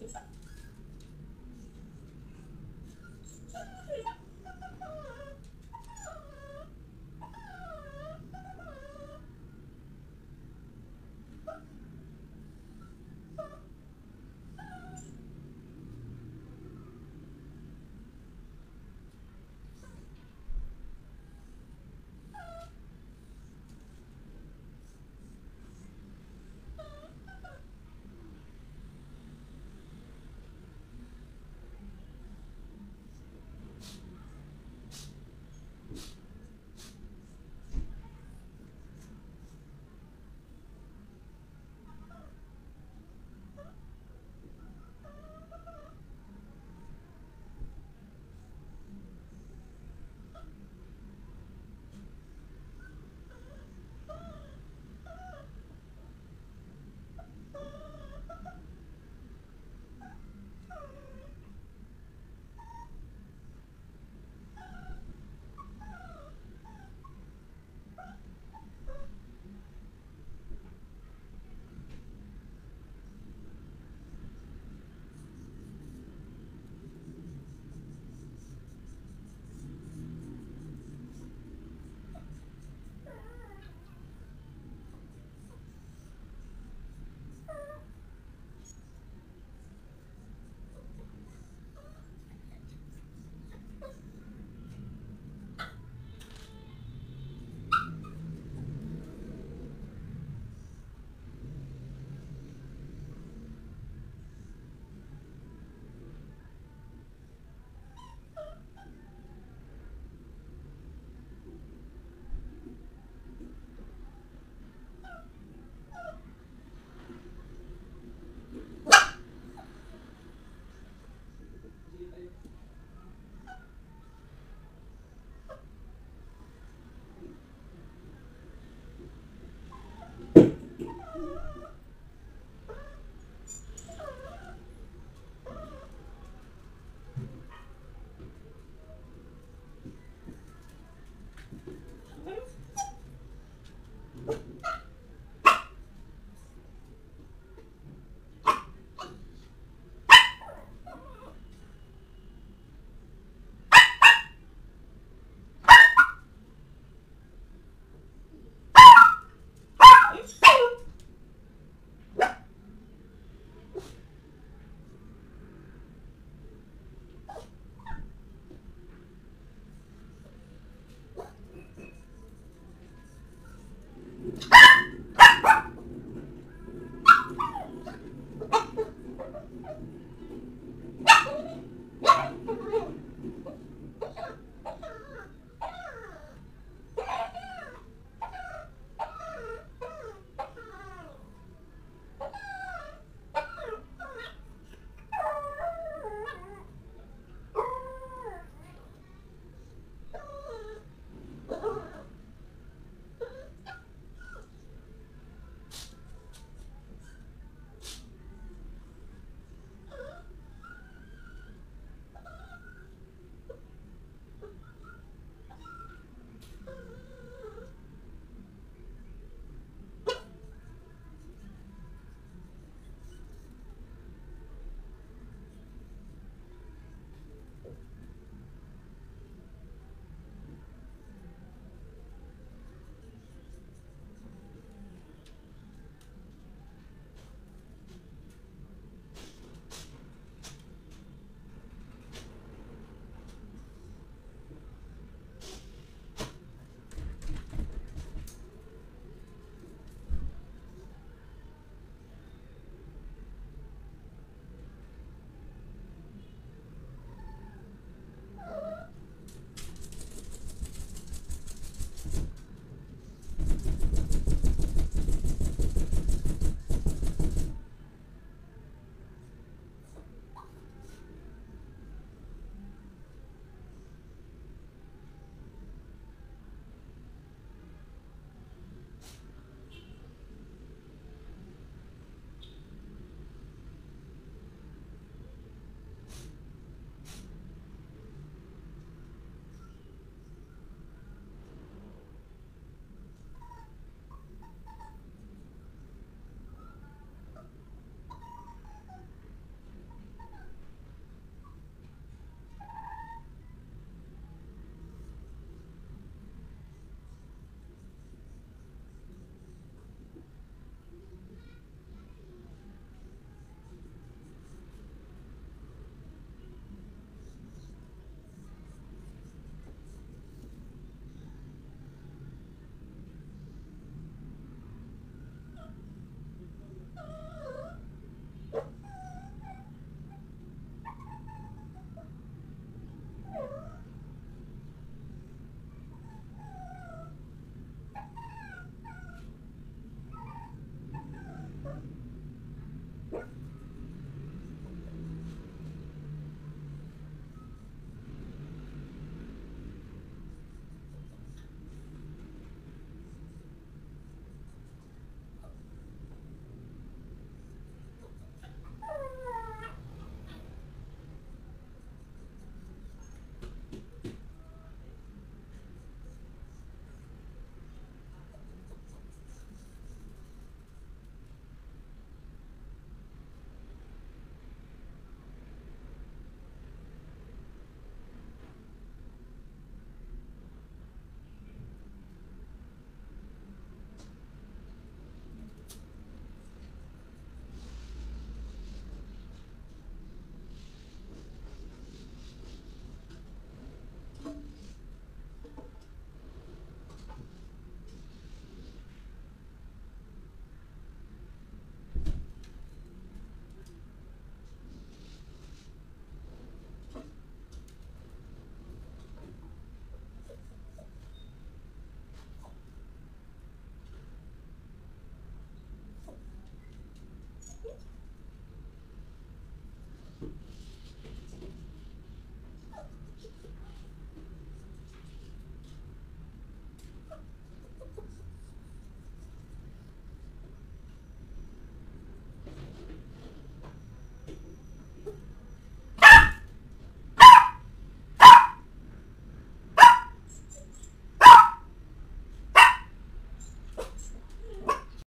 Goodbye.